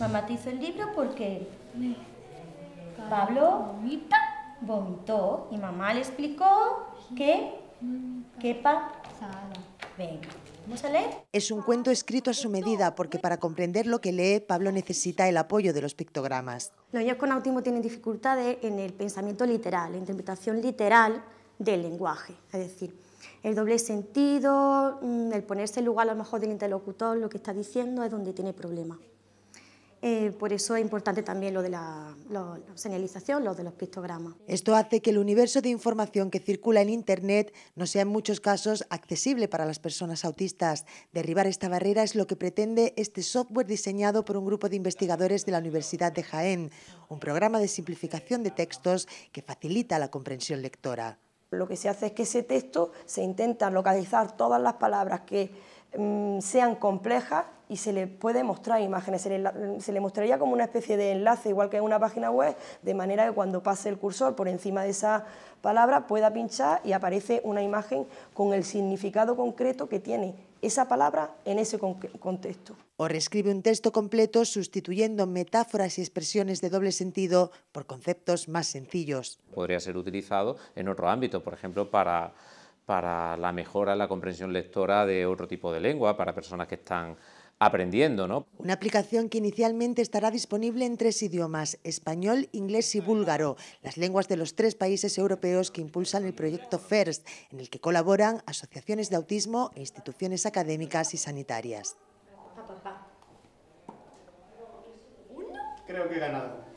Mamá te hizo el libro porque Pablo vomitó y mamá le explicó que qué pasaba. Venga, ¿vamos a leer? Es un cuento escrito a su medida porque para comprender lo que lee, Pablo necesita el apoyo de los pictogramas. Los niños con autismo tienen dificultades en el pensamiento literal, la interpretación literal del lenguaje, es decir, el doble sentido, mm, el ponerse en lugar a lo mejor del interlocutor, lo que está diciendo es donde tiene problemas. Eh, por eso es importante también lo de la, señalización, lo de los pictogramas. Esto hace que el universo de información que circula en Internet no sea en muchos casos accesible para las personas autistas. Derribar esta barrera es lo que pretende este software diseñado por un grupo de investigadores de la Universidad de Jaén, un programa de simplificación de textos que facilita la comprensión lectora. Lo que se hace es que ese texto se intenta localizar todas las palabras que mm, sean complejas y se le puede mostrar imágenes, se le, mostraría como una especie de enlace, igual que en una página web, de manera que cuando pase el cursor por encima de esa palabra pueda pinchar y aparece una imagen con el significado concreto que tiene esa palabra en ese contexto. O reescribe un texto completo sustituyendo metáforas y expresiones de doble sentido por conceptos más sencillos. Podría ser utilizado en otro ámbito, por ejemplo, para, para la mejora en la comprensión lectora de otro tipo de lengua, para personas que están aprendiendo. ¿no? Una aplicación que inicialmente estará disponible en tres idiomas, español, inglés y búlgaro, las lenguas de los tres países europeos que impulsan el proyecto FIRST, en el que colaboran asociaciones de autismo e instituciones académicas y sanitarias. Creo que he ganado.